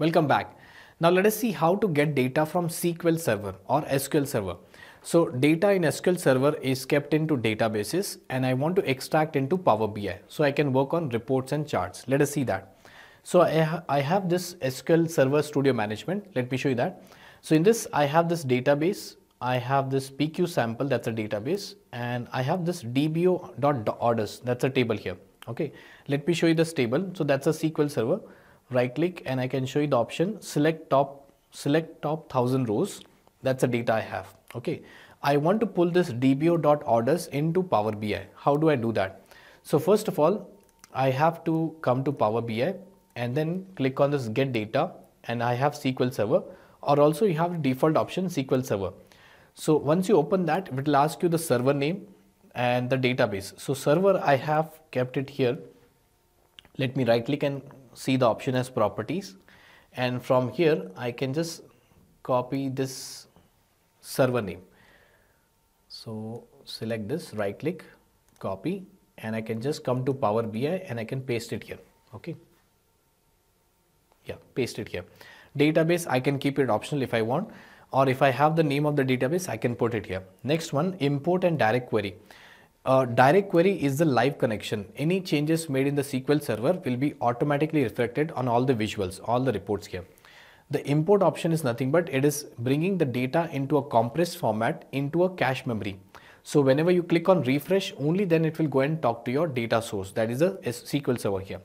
Welcome back. Now let us see how to get data from SQL Server or SQL Server. So data in SQL Server is kept into databases and I want to extract into Power BI. So I can work on reports and charts. Let us see that. So I, ha I have this SQL Server Studio Management. Let me show you that. So in this I have this database. I have this PQ sample that's a database and I have this dbo.orders that's a table here. Okay, let me show you this table. So that's a SQL Server. Right click and I can show you the option select top select top 1000 rows. That's the data I have okay? I want to pull this dbo.orders into Power BI how do I do that? So first of all I have to come to Power BI and then click on this get data and I have SQL Server. Or also you have default option SQL Server. So once you open that it will ask you the server name and the database. So server I have kept it here. Let me right click and see the option as properties and from here I can just copy this server name. So select this, right click, copy, and I can just come to Power BI and I can paste it here. Okay. Yeah, paste it here. Database, I can keep it optional if I want, or if I have the name of the database, I can put it here. Next one, import and direct query. Uh, direct query is the live connection. Any changes made in the SQL server will be automatically reflected on all the visuals, all the reports here. The import option is nothing but it is bringing the data into a compressed format into a cache memory. So whenever you click on refresh, only then it will go and talk to your data source. That is a SQL server here.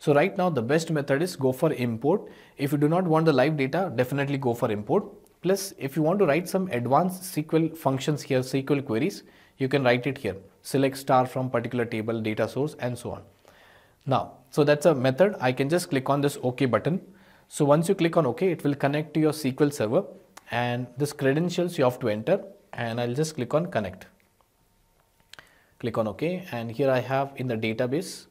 So right now the best method is go for import. If you do not want the live data, definitely go for import. Plus, if you want to write some advanced SQL functions here, SQL queries, you can write it here. Select star from particular table, data source and so on. Now, so that's a method. I can just click on this OK button so once you click on OK, it will connect to your SQL server and this credentials you have to enter and I'll just click on connect. Click on OK and here I have in the database.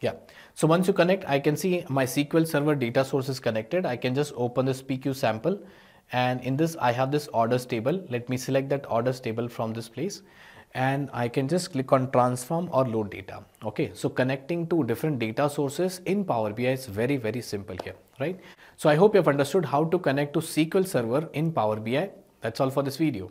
Yeah. So once you connect, I can see my SQL server data source is connected. I can just open this PQ sample and in this I have this orders table. Let me select that orders table from this place and I can just click on transform or load data. Okay, so connecting to different data sources in Power BI is very, very simple here, right? So I hope you have understood how to connect to SQL Server in Power BI. That's all for this video.